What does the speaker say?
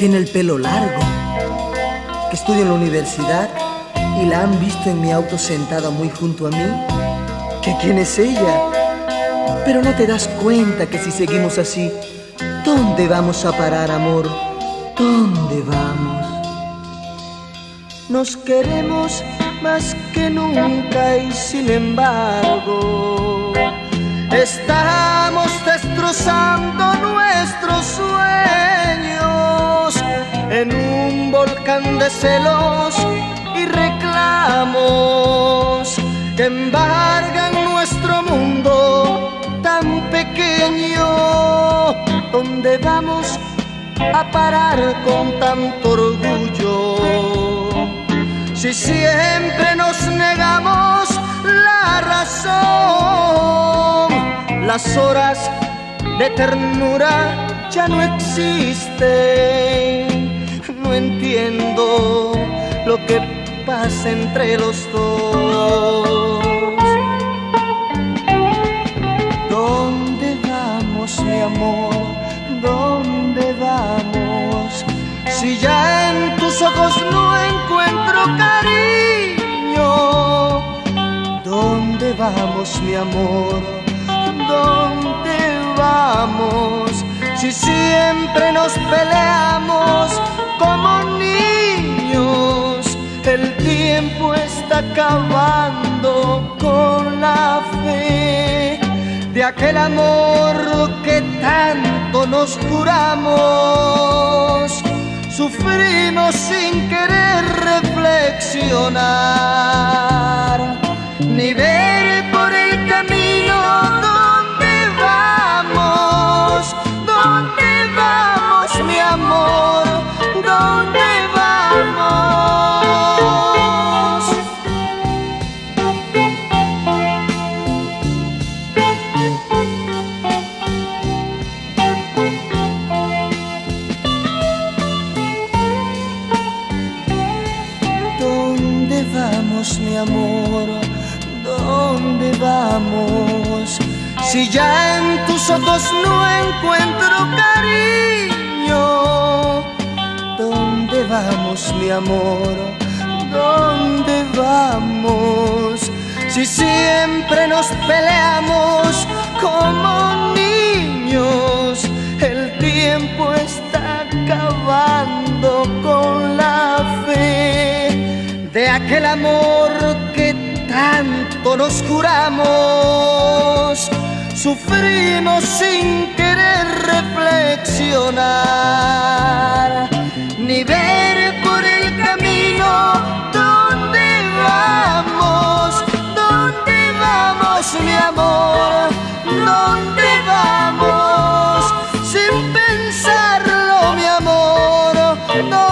tiene el pelo largo, que estudia en la universidad y la han visto en mi auto sentada muy junto a mí, que quién es ella. Pero no te das cuenta que si seguimos así, ¿dónde vamos a parar, amor? ¿Dónde vamos? Nos queremos más que nunca y sin embargo celos y reclamos que embargan nuestro mundo tan pequeño donde vamos a parar con tanto orgullo si siempre nos negamos la razón, las horas de ternura ya no existen. Entiendo lo que pasa entre los dos. ¿Dónde vamos, mi amor? ¿Dónde vamos? Si ya en tus ojos no encuentro cariño, ¿dónde vamos mi amor? ¿Dónde vamos? Si siempre nos peleamos acabando con la fe de aquel amor que tanto nos curamos sufrimos sin querer reflexionar, ni ver por el camino dónde vamos, dónde vamos mi amor, dónde vamos, mi amor? ¿Dónde vamos? Si ya en tus ojos no encuentro cariño, ¿dónde vamos, mi amor? ¿Dónde vamos? Si siempre nos peleamos como niños, el tiempo está acabando con de aquel amor que tanto nos curamos, sufrimos sin querer reflexionar, ni ver por el camino dónde vamos, dónde vamos mi amor, dónde vamos, sin pensarlo mi amor, no